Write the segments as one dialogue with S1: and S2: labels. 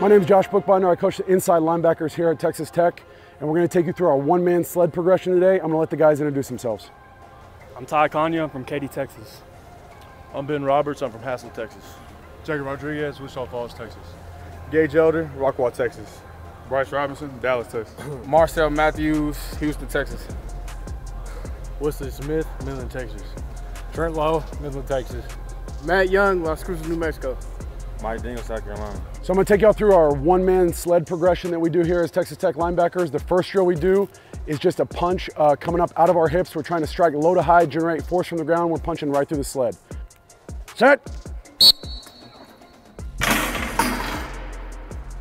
S1: My name is Josh Bookbinder. I coach the inside linebackers here at Texas Tech, and we're going to take you through our one-man sled progression today. I'm going to let the guys introduce themselves.
S2: I'm Ty Kanya. I'm from Katy, Texas.
S3: I'm Ben Roberts. I'm from Haskell, Texas.
S4: Jacob Rodriguez, Wichita Falls, Texas.
S5: Gage Elder, Rockwall, Texas.
S4: Bryce Robinson, Dallas, Texas.
S6: Marcel Matthews, Houston, Texas.
S7: Wesley Smith, Midland, Texas. Trent Lowe, Midland, Texas.
S8: Matt Young, Las Cruces, New Mexico.
S9: Mike Dingle, South Carolina.
S1: So I'm gonna take y'all through our one-man sled progression that we do here as Texas Tech linebackers. The first drill we do is just a punch uh, coming up out of our hips. We're trying to strike low to high, generate force from the ground. We're punching right through the sled. Set.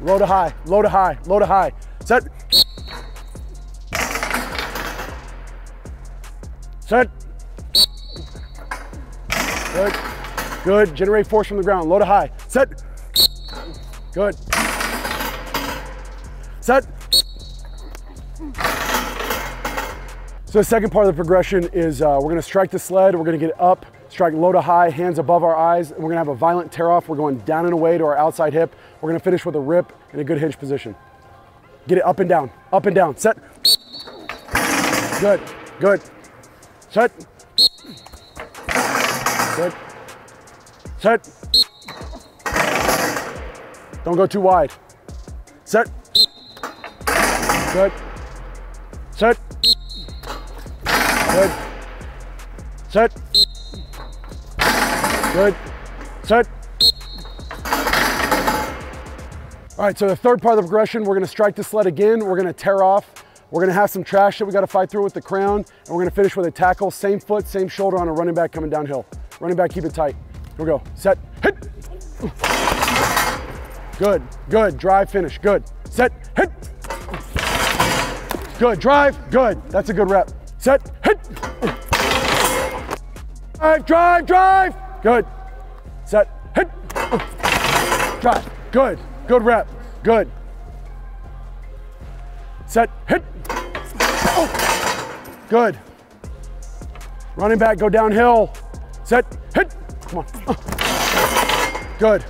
S1: Low to high, low to high, low to high. Set. Set. Good. Good. Generate force from the ground. Low to high. Set. Good. Set. So the second part of the progression is uh, we're gonna strike the sled, we're gonna get up, strike low to high, hands above our eyes, and we're gonna have a violent tear off. We're going down and away to our outside hip. We're gonna finish with a rip in a good hinge position. Get it up and down, up and down, set. Good, good. Set. Good. Set. Don't go too wide. Set. Good. Set. Good. Set. Good. Set. All right, so the third part of the progression, we're gonna strike the sled again. We're gonna tear off. We're gonna have some trash that we gotta fight through with the crown, and we're gonna finish with a tackle, same foot, same shoulder on a running back coming downhill. Running back, keep it tight. Here we go. Set. Hit. Good. Good. Drive. Finish. Good. Set. Hit. Good. Drive. Good. That's a good rep. Set. Hit. Drive. Drive. Drive. Good. Set. Hit. Drive. Good. Good rep. Good. Set. Hit. Good. Running back. Go downhill. Set. Hit. Come on. Good.